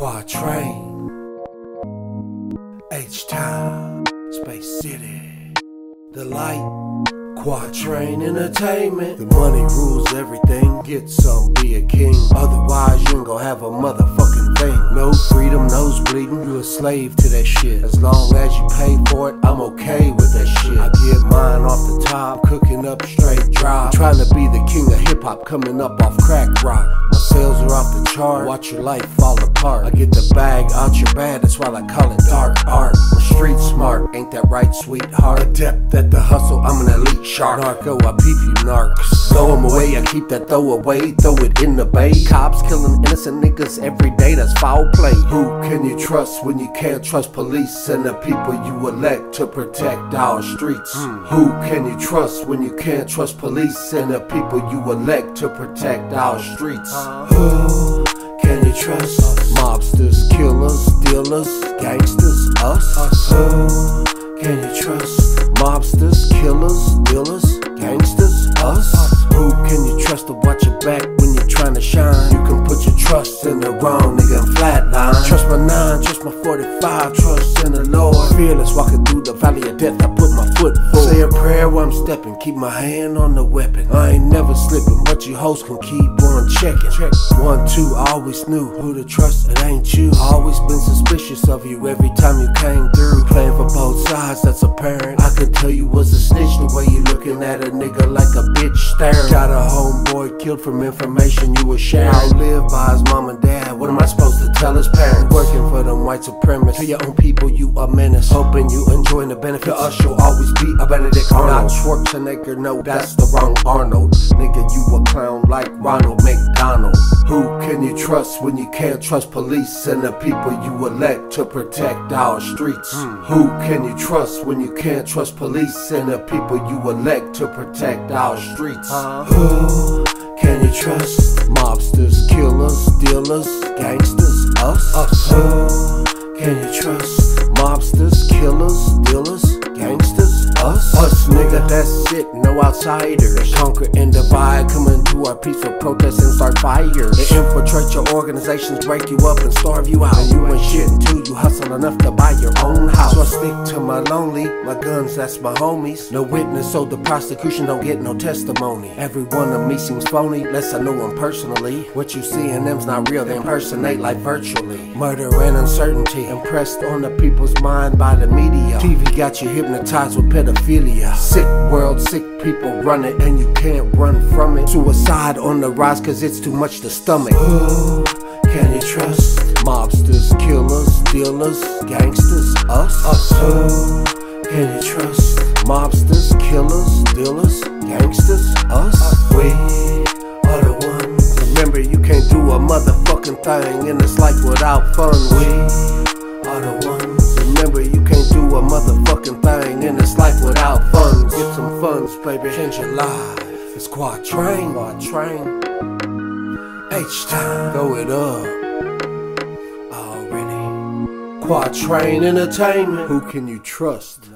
Kwatrain. H Town, Space City. The light. Kwatrain Entertainment. The money rules everything. Get some, be a king. Otherwise, you ain't gonna have a motherfucking thing. No freedom, nose bleeding. You a slave to that shit. As long as you pay for it, I'm okay with that shit. I get mine off the top, cooking up straight drop. Trying to be the king of hip hop, coming up off crack rock. My sales are off the chart. Watch your life fall apart. I get the bag out your bag, that's why I call it dark art. I'm street smart, ain't that right, sweetheart? Adept at the hustle, I'm an elite shark. Narco, oh, I peep you narcs. Throw 'em away, I keep that throw away, throw it in the bay. Cops killing innocent niggas every day, that's foul play. Who can you trust when you can't trust police and the people you elect to protect our streets? Hmm. Who can you trust when you can't trust police and the people you elect to protect our streets? Uh-huh. Who can you trust? Mobsters, killers, dealers, gangsters, us? Who can you trust? Mobsters, killers, dealers, gangsters, us? Who can you trust to watch your back when you're trying to shine? You can put your trust in the wrong nigga and flatline. Trust my nine, trust my 45, trust in the Lord. Fearless walking through the valley of death, I foot forward. Say a prayer while I'm stepping, keep my hand on the weapon. I ain't never slipping, but you hoes can keep on checking. Check one, two, I always knew who to trust, it ain't you. Always been suspicious of you every time you came through. Playing for both sides, that's apparent. I could tell you was a snitch the way you looking at a nigga like a bitch staring. Got a homeboy killed from information you were sharing. I live by his mom and dad, what am I supposed to tell his parents? Working for them white supremacists. To your own people, you a menace. Hoping you enjoying the benefit. To us, you'll always be a Benedict Arnold. Not Schwarzenegger, no, that's the wrong Arnold. Nigga, you a clown like Ronald McDonald. Who can you trust when you can't trust police and the people you elect to protect our streets? Hmm. Who can you trust when you can't trust police and the people you elect to protect our streets? Who can you trust? Mobsters, killers, dealers, gangsters, us? Us. Who can you trust? Mobsters, killers, dealers, gangsters, us? Us, nigga, that's it, no outsiders. Conquer and divide, come into our peaceful protest and start fires. They infiltrate your organizations, break you up and starve you out. And you ain't shit until you hustle enough to buy your own house. So I stick to my lonely, my guns, that's my homies. No witness, so the prosecution don't get no testimony. Every one of me seems phony, less I know them personally. What you see in them's not real, they impersonate like virtually. Murder and uncertainty, impressed on the people's mind by the media. TV got you hypnotized with pedophilia. Sick world, sick people run it, and you can't run from it. Suicide on the rise, cause it's too much to stomach. Who can you trust? Mobsters, killers, dealers, gangsters, us? Us. Who can you trust? Mobsters, killers, dealers, gangsters, us? We are the ones. Remember, you can't do a motherfucking thing, and it's like without fun. We funds, baby. Change your life. It's Kwatrain, Kwatrain. H time, throw it up. Already. Kwatrain Entertainment. Who can you trust?